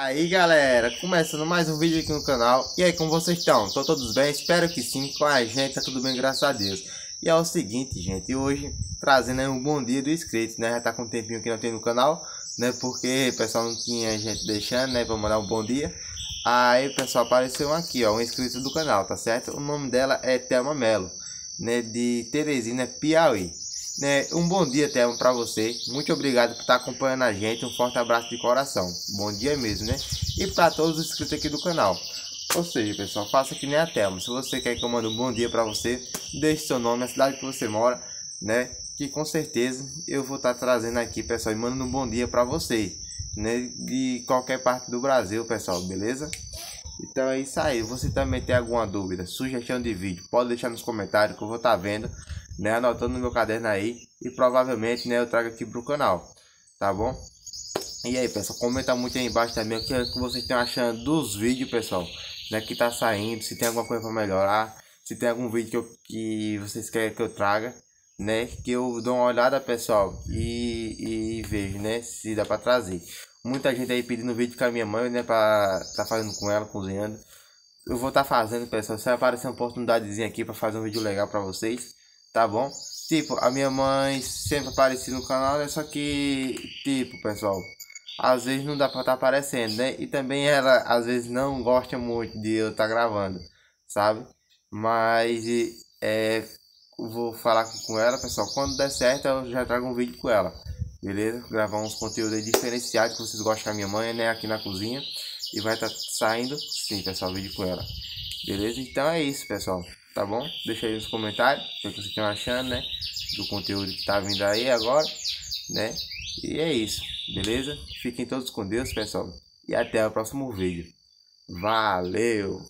Aí galera, começando mais um vídeo aqui no canal E aí, como vocês estão? Estão todos bem? Espero que sim, com a gente tá tudo bem, graças a Deus E é o seguinte, gente, hoje trazendo um bom dia do inscrito, né? Já tá com um tempinho que não tem no canal Né, porque o pessoal não tinha gente deixando, né, pra mandar um bom dia Aí pessoal apareceu aqui, ó, um inscrito do canal, tá certo? O nome dela é Thelma Melo, né, de Teresina, Piauí né, um bom dia, Thelma, para você. Muito obrigado por estar acompanhando a gente. Um forte abraço de coração. Bom dia mesmo, né? E para todos os inscritos aqui do canal. Ou seja, pessoal, faça que nem a Thelma. Se você quer que eu mande um bom dia para você, deixe seu nome, a cidade que você mora, né? Que com certeza eu vou estar trazendo aqui, pessoal, e mandando um bom dia para você, né? De qualquer parte do Brasil, pessoal, beleza? Então é isso aí. Você também tem alguma dúvida, sugestão de vídeo, pode deixar nos comentários que eu vou estar vendo né, anotando no meu caderno aí e provavelmente, né, eu trago aqui pro canal, tá bom? E aí, pessoal, comenta muito aí embaixo também o que, é vocês estão achando dos vídeos, pessoal, né, que tá saindo, se tem alguma coisa para melhorar, se tem algum vídeo que, eu, que vocês querem que eu traga, né, que eu dou uma olhada, pessoal, e, e vejo, né, se dá para trazer. Muita gente aí pedindo vídeo com a minha mãe, né, para tá fazendo com ela, cozinhando. Eu vou estar tá fazendo, pessoal, se aparecer uma oportunidadezinha aqui para fazer um vídeo legal para vocês tá bom? Tipo, a minha mãe sempre aparecia no canal, né? Só que, tipo, pessoal, às vezes não dá pra estar tá aparecendo, né? E também ela, às vezes, não gosta muito de eu estar tá gravando, sabe? Mas, é, vou falar com ela, pessoal. Quando der certo, eu já trago um vídeo com ela, beleza? Gravar uns conteúdos diferenciados que vocês gostam da minha mãe, né? Aqui na cozinha. E vai estar tá saindo, sim, pessoal, vídeo com ela. Beleza? Então é isso, pessoal tá bom? Deixa aí nos comentários o que vocês estão achando, né? Do conteúdo que tá vindo aí agora, né? E é isso, beleza? Fiquem todos com Deus, pessoal. E até o próximo vídeo. Valeu!